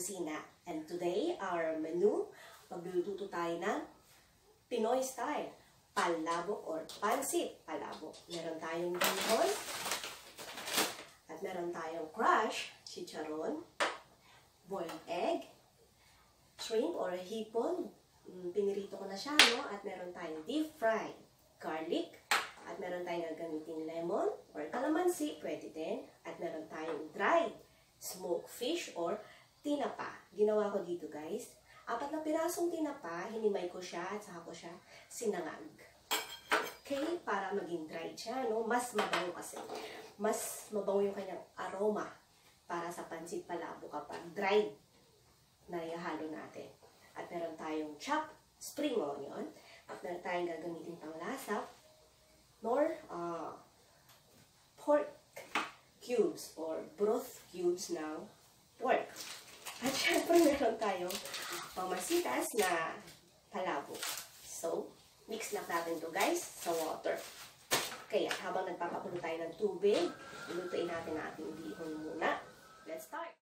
kusina. And today, our menu, magluluto tayo ng Pinoy style. Palabok or pansit palabok. Meron tayong bihon. At meron tayong crush, chicharon, boiled egg, shrimp or hipon. Mm, Pinirito ko na siya, no? At meron tayong deep fried garlic. At meron tayong gagamitin lemon or calamansi, pwede din. At meron tayong dried smoked fish or tinapa. Ginawa ko dito, guys. Apat na pirasong tinapa, hinimay ko siya at saka ko siya sinangag. Okay, para maging dried siya, no? Mas mabango kasi. Mas mabango yung kanyang aroma para sa pansit palabo kapag dried na ihalo natin. At meron tayong chopped spring onion. At meron tayong gagamitin pang lasa nor uh, pork cubes or broth cubes ng pork. At syempre meron tayong pamasitas na palabo. So, mix lang natin to guys sa water. Kaya habang nagpapakulo tayo ng tubig, ilutuin natin ang ating bihon muna. Let's start!